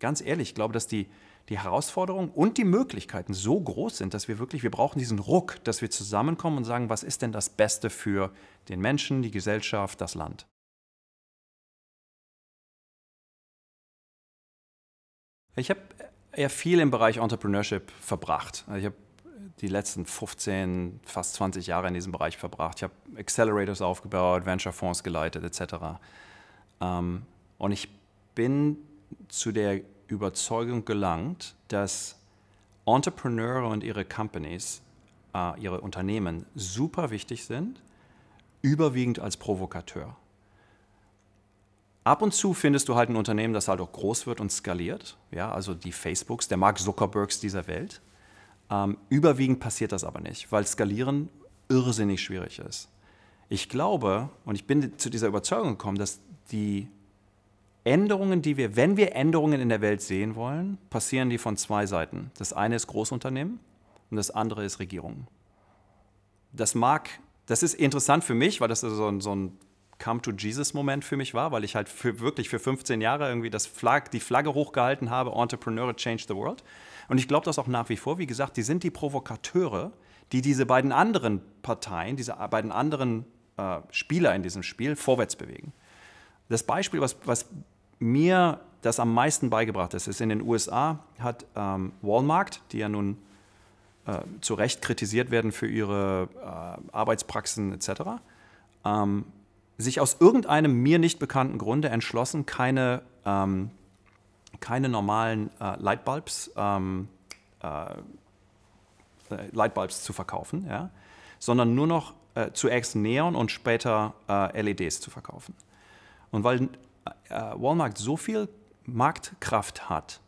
ganz ehrlich, ich glaube, dass die, die Herausforderungen und die Möglichkeiten so groß sind, dass wir wirklich, wir brauchen diesen Ruck, dass wir zusammenkommen und sagen, was ist denn das Beste für den Menschen, die Gesellschaft, das Land. Ich habe eher viel im Bereich Entrepreneurship verbracht. Ich habe die letzten 15, fast 20 Jahre in diesem Bereich verbracht. Ich habe Accelerators aufgebaut, Venture-Fonds geleitet etc. Ähm, und ich bin zu der Überzeugung gelangt, dass Entrepreneure und ihre Companies, äh, ihre Unternehmen super wichtig sind, überwiegend als Provokateur. Ab und zu findest du halt ein Unternehmen, das halt auch groß wird und skaliert, ja, also die Facebooks, der Mark Zuckerbergs dieser Welt. Ähm, überwiegend passiert das aber nicht, weil Skalieren irrsinnig schwierig ist. Ich glaube und ich bin zu dieser Überzeugung gekommen, dass die Änderungen, die wir, wenn wir Änderungen in der Welt sehen wollen, passieren die von zwei Seiten. Das eine ist Großunternehmen und das andere ist Regierungen. Das mag, das ist interessant für mich, weil das so ein, so ein Come-to-Jesus-Moment für mich war, weil ich halt für, wirklich für 15 Jahre irgendwie das Flag, die Flagge hochgehalten habe, Entrepreneur Change the World. Und ich glaube das auch nach wie vor. Wie gesagt, die sind die Provokateure, die diese beiden anderen Parteien, diese beiden anderen äh, Spieler in diesem Spiel vorwärts bewegen. Das Beispiel, was, was mir das am meisten beigebracht ist, ist in den USA hat ähm, Walmart, die ja nun äh, zu Recht kritisiert werden für ihre äh, Arbeitspraxen etc., ähm, sich aus irgendeinem mir nicht bekannten Grunde entschlossen, keine, ähm, keine normalen äh, Lightbulbs, ähm, äh, Lightbulbs zu verkaufen, ja, sondern nur noch äh, zuerst Neon und später äh, LEDs zu verkaufen. Und weil äh, Walmart so viel Marktkraft hat,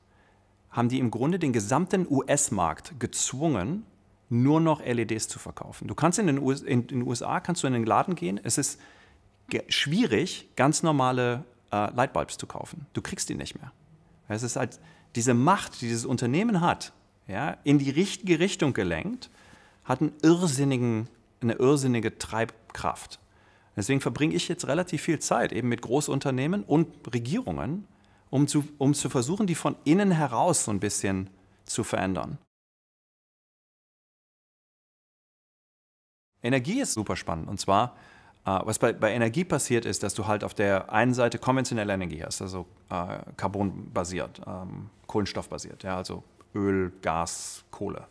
haben die im Grunde den gesamten US-Markt gezwungen, nur noch LEDs zu verkaufen. Du kannst in den, US in den USA kannst du in den Laden gehen. Es ist schwierig, ganz normale äh, Lightbulbs zu kaufen. Du kriegst die nicht mehr. Es ist halt diese Macht, die dieses Unternehmen hat, ja, in die richtige Richtung gelenkt, hat einen irrsinnigen, eine irrsinnige Treibkraft. Deswegen verbringe ich jetzt relativ viel Zeit eben mit Großunternehmen und Regierungen, um zu, um zu versuchen, die von innen heraus so ein bisschen zu verändern. Energie ist super spannend. Und zwar Uh, was bei, bei, Energie passiert ist, dass du halt auf der einen Seite konventionelle Energie hast, also uh, Carbon-basiert, ähm, Kohlenstoffbasiert, ja, also Öl, Gas, Kohle.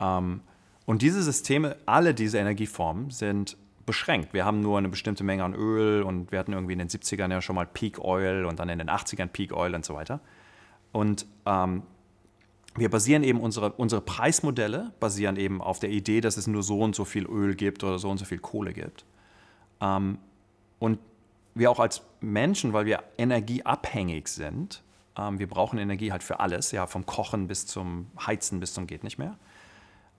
Ähm, und diese Systeme, alle diese Energieformen sind beschränkt. Wir haben nur eine bestimmte Menge an Öl und wir hatten irgendwie in den 70ern ja schon mal Peak Oil und dann in den 80ern Peak Oil und so weiter. Und ähm, wir basieren eben unsere, unsere Preismodelle basieren eben auf der Idee, dass es nur so und so viel Öl gibt oder so und so viel Kohle gibt. Ähm, und wir auch als Menschen, weil wir energieabhängig sind, ähm, wir brauchen Energie halt für alles, ja, vom Kochen bis zum Heizen bis zum geht nicht mehr,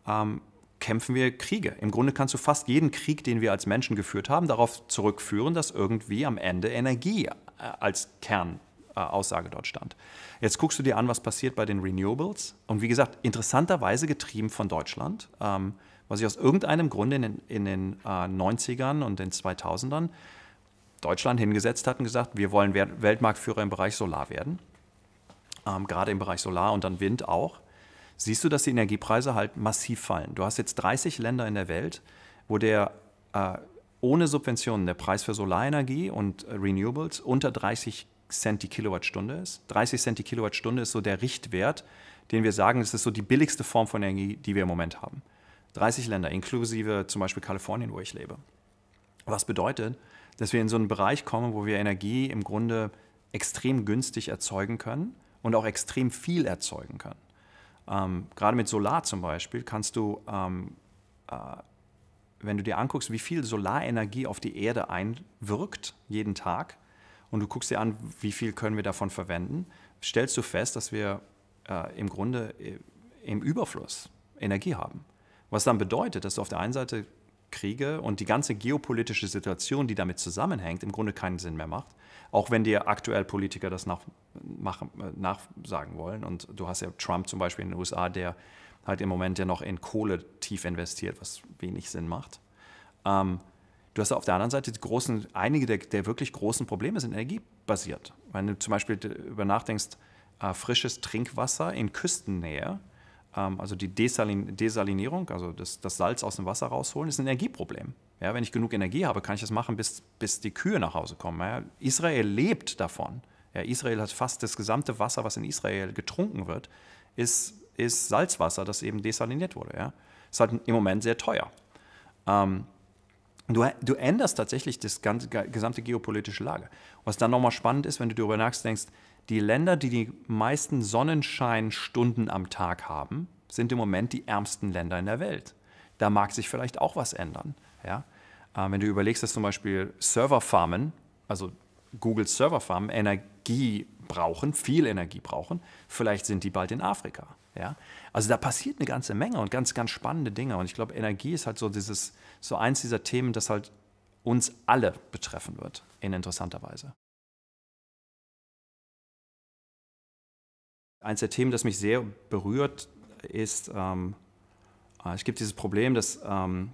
ähm, kämpfen wir Kriege. Im Grunde kannst du fast jeden Krieg, den wir als Menschen geführt haben, darauf zurückführen, dass irgendwie am Ende Energie äh, als Kernaussage äh, dort stand. Jetzt guckst du dir an, was passiert bei den Renewables. Und wie gesagt, interessanterweise getrieben von Deutschland. Ähm, was sich aus irgendeinem Grund in den, in den äh, 90ern und den 2000ern Deutschland hingesetzt hat und gesagt, wir wollen Weltmarktführer im Bereich Solar werden, ähm, gerade im Bereich Solar und dann Wind auch, siehst du, dass die Energiepreise halt massiv fallen. Du hast jetzt 30 Länder in der Welt, wo der äh, ohne Subventionen der Preis für Solarenergie und äh, Renewables unter 30 Cent die Kilowattstunde ist. 30 Cent die Kilowattstunde ist so der Richtwert, den wir sagen, das ist so die billigste Form von Energie, die wir im Moment haben. 30 Länder, inklusive zum Beispiel Kalifornien, wo ich lebe. Was bedeutet, dass wir in so einen Bereich kommen, wo wir Energie im Grunde extrem günstig erzeugen können und auch extrem viel erzeugen können. Ähm, gerade mit Solar zum Beispiel kannst du, ähm, äh, wenn du dir anguckst, wie viel Solarenergie auf die Erde einwirkt jeden Tag und du guckst dir an, wie viel können wir davon verwenden, stellst du fest, dass wir äh, im Grunde äh, im Überfluss Energie haben. Was dann bedeutet, dass du auf der einen Seite Kriege und die ganze geopolitische Situation, die damit zusammenhängt, im Grunde keinen Sinn mehr macht. Auch wenn dir aktuell Politiker das nach, machen, äh, nachsagen wollen. Und du hast ja Trump zum Beispiel in den USA, der halt im Moment ja noch in Kohle tief investiert, was wenig Sinn macht. Ähm, du hast auf der anderen Seite großen, einige der, der, wirklich großen Probleme sind energiebasiert. Wenn du zum Beispiel über nachdenkst, äh, frisches Trinkwasser in Küstennähe, ähm, also die Desalin Desalinierung, also das, das, Salz aus dem Wasser rausholen, ist ein Energieproblem. Ja, wenn ich genug Energie habe, kann ich das machen, bis, bis die Kühe nach Hause kommen. Ja, Israel lebt davon. Ja, Israel hat fast das gesamte Wasser, was in Israel getrunken wird, ist, ist Salzwasser, das eben desaliniert wurde. Ja. Ist halt im Moment sehr teuer. Ähm, du, du änderst tatsächlich das ganze, gesamte geopolitische Lage. Was dann nochmal spannend ist, wenn du darüber nachdenkst, die Länder, die die meisten Sonnenscheinstunden am Tag haben, sind im Moment die ärmsten Länder in der Welt. Da mag sich vielleicht auch was ändern. Ja? Äh, wenn du überlegst, dass zum Beispiel Serverfarmen, also Google Serverfarmen, Energie brauchen, viel Energie brauchen, vielleicht sind die bald in Afrika. Ja? Also da passiert eine ganze Menge und ganz, ganz spannende Dinge. Und ich glaube, Energie ist halt so dieses, so eins dieser Themen, das halt uns alle betreffen wird, in interessanter Weise. Eins der Themen, das mich sehr berührt, ist, ähm, äh, es gibt dieses Problem, dass ähm,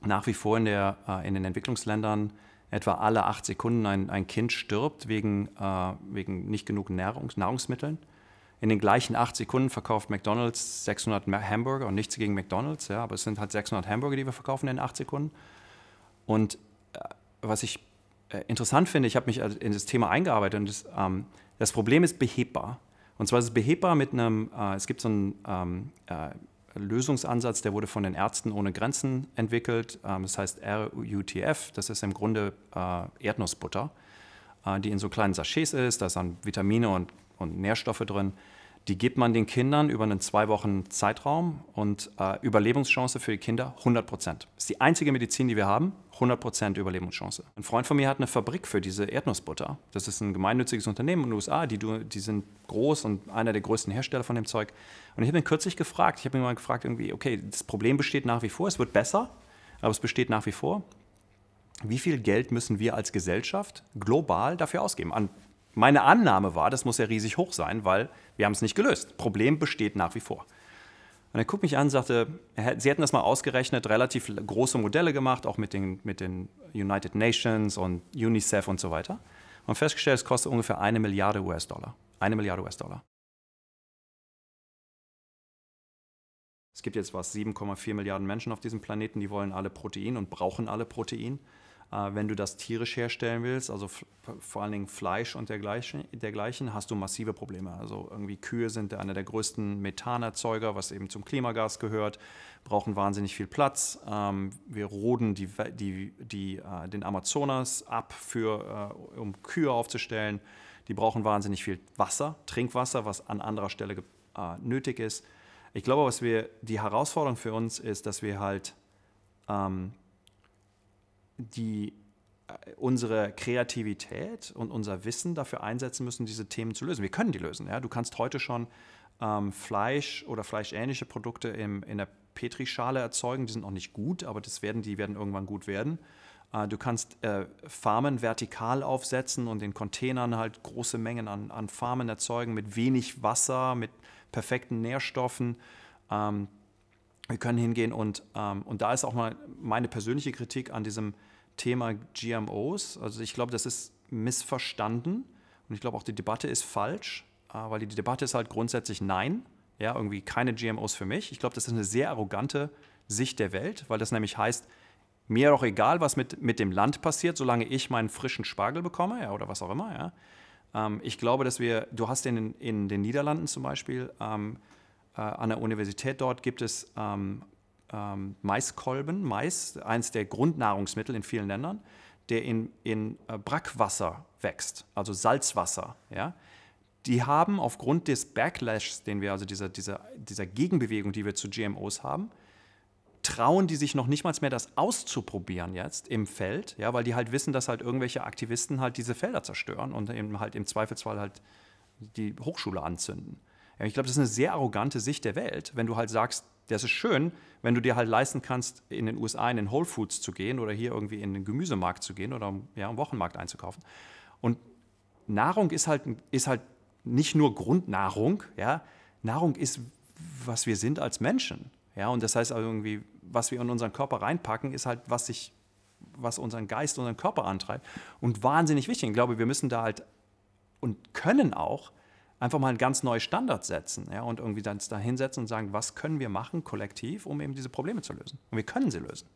nach wie vor in, der, äh, in den Entwicklungsländern etwa alle acht Sekunden ein, ein Kind stirbt wegen, äh, wegen nicht genug Nahrungs Nahrungsmitteln. In den gleichen acht Sekunden verkauft McDonald's 600 Hamburger und nichts gegen McDonald's, ja, aber es sind halt 600 Hamburger, die wir verkaufen in acht Sekunden. Und äh, was ich äh, interessant finde, ich habe mich in das Thema eingearbeitet und das, ähm, das Problem ist behebbar. Und zwar ist es behebbar mit einem, äh, es gibt so einen ähm, äh, Lösungsansatz, der wurde von den Ärzten ohne Grenzen entwickelt. Ähm, das heißt RUTF, das ist im Grunde äh, Erdnussbutter, äh, die in so kleinen Sachets ist, da sind Vitamine und, und Nährstoffe drin. Die gibt man den Kindern über einen zwei Wochen Zeitraum und äh, Überlebenschance für die Kinder 100 Prozent. Ist die einzige Medizin, die wir haben, 100 Prozent Überlebenschance. Ein Freund von mir hat eine Fabrik für diese Erdnussbutter. Das ist ein gemeinnütziges Unternehmen in den USA, die, die sind groß und einer der größten Hersteller von dem Zeug. Und ich habe ihn kürzlich gefragt, ich habe ihn mal gefragt, irgendwie, okay, das Problem besteht nach wie vor, es wird besser, aber es besteht nach wie vor. Wie viel Geld müssen wir als Gesellschaft global dafür ausgeben? An meine Annahme war, das muss ja riesig hoch sein, weil wir haben es nicht gelöst. Problem besteht nach wie vor. Und er guckt mich an und sagte, sie hätten das mal ausgerechnet, relativ große Modelle gemacht, auch mit den, mit den United Nations und UNICEF und so weiter. Und festgestellt, es kostet ungefähr eine Milliarde US-Dollar. Eine Milliarde US-Dollar. Es gibt jetzt was, 7,4 Milliarden Menschen auf diesem Planeten, die wollen alle Protein und brauchen alle Protein. Äh, wenn du das tierisch herstellen willst, also vor allen Dingen Fleisch und dergleichen, dergleichen, hast du massive Probleme. Also irgendwie Kühe sind einer der größten Methanerzeuger, was eben zum Klimagas gehört, brauchen wahnsinnig viel Platz. Ähm, wir roden die, die, die, äh, den Amazonas ab, für, äh, um Kühe aufzustellen. Die brauchen wahnsinnig viel Wasser, Trinkwasser, was an anderer Stelle nötig ist. Ich glaube, was wir, die Herausforderung für uns ist, dass wir halt ähm, die, äh, unsere Kreativität und unser Wissen dafür einsetzen müssen, diese Themen zu lösen. Wir können die lösen. Ja? Du kannst heute schon ähm, Fleisch oder fleischähnliche Produkte im, in der Petrischale erzeugen. Die sind noch nicht gut, aber das werden, die werden irgendwann gut werden. Äh, du kannst äh, Farmen vertikal aufsetzen und in Containern halt große Mengen an, an Farmen erzeugen mit wenig Wasser, mit perfekten Nährstoffen. Ähm, wir können hingehen und, ähm, und da ist auch mal meine persönliche Kritik an diesem Thema GMOs. Also ich glaube, das ist missverstanden und ich glaube auch die Debatte ist falsch, äh, weil die Debatte ist halt grundsätzlich nein, ja, irgendwie keine GMOs für mich. Ich glaube, das ist eine sehr arrogante Sicht der Welt, weil das nämlich heißt, mir doch egal, was mit, mit dem Land passiert, solange ich meinen frischen Spargel bekomme, ja, oder was auch immer, ja. Ähm, ich glaube, dass wir, du hast in, in den Niederlanden zum Beispiel ähm, äh, an der Universität dort gibt es ähm, ähm, Maiskolben, Mais, eines der Grundnahrungsmittel in vielen Ländern, der in, in äh, Brackwasser wächst, also Salzwasser. Ja? Die haben aufgrund des Backlashs, den wir, also dieser, dieser, dieser Gegenbewegung, die wir zu GMOs haben, trauen die sich noch nicht mal mehr, das auszuprobieren jetzt im Feld, ja, weil die halt wissen, dass halt irgendwelche Aktivisten halt diese Felder zerstören und eben halt im Zweifelsfall halt die Hochschule anzünden. Ich glaube, das ist eine sehr arrogante Sicht der Welt, wenn du halt sagst, das ist schön, wenn du dir halt leisten kannst, in den USA in den Whole Foods zu gehen oder hier irgendwie in den Gemüsemarkt zu gehen oder ja, im Wochenmarkt einzukaufen. Und Nahrung ist halt, ist halt nicht nur Grundnahrung, ja. Nahrung ist, was wir sind als Menschen. Ja, und das heißt also irgendwie, was wir in unseren Körper reinpacken, ist halt, was sich, was unseren Geist, unseren Körper antreibt. Und wahnsinnig wichtig. Ich glaube, wir müssen da halt und können auch einfach mal einen ganz neuen Standard setzen ja, und irgendwie dann da hinsetzen und sagen, was können wir machen kollektiv, um eben diese Probleme zu lösen. Und wir können sie lösen.